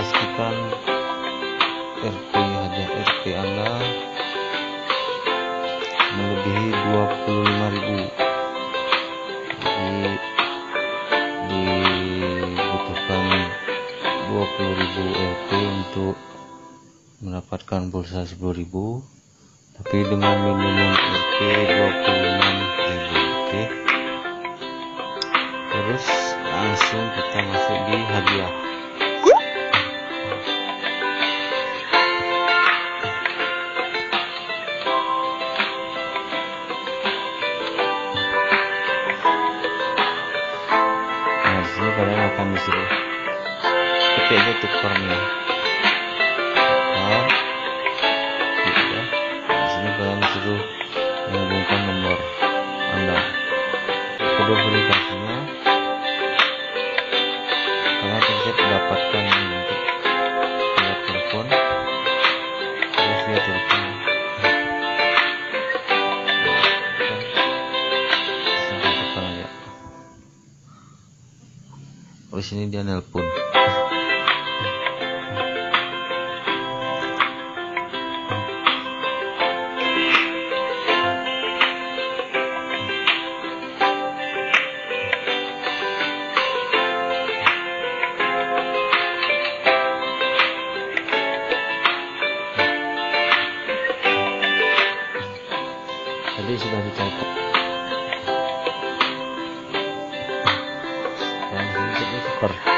mendapatkan RP hadiah RP Anda melebihi 25.000 jadi dibutuhkan 20.000 RP untuk mendapatkan pulsa 10.000 tapi dengan minimum RP 26.000 oke? Terus langsung kita masuk di hadiah kalian akan disuruh. Ketik aja tukarnya tukar klik ya di sini kalian disuruh menghubungkan nomor anda. Kode verifikasinya. Kalian pencet dapatkan via telepon. Terus via telepon di sini dia nelpon. Jadi sudah dicatat. Twitter.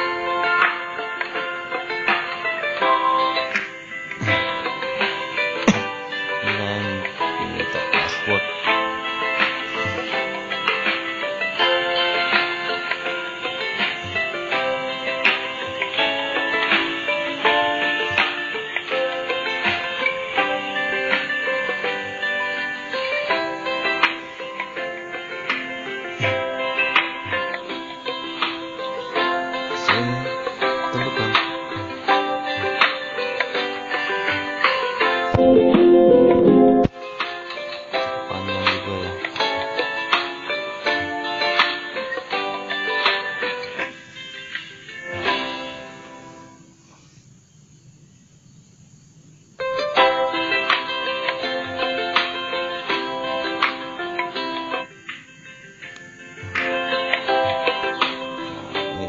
panjang juga gitu ya.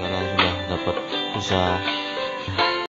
Nah, ini sudah dapat usaha.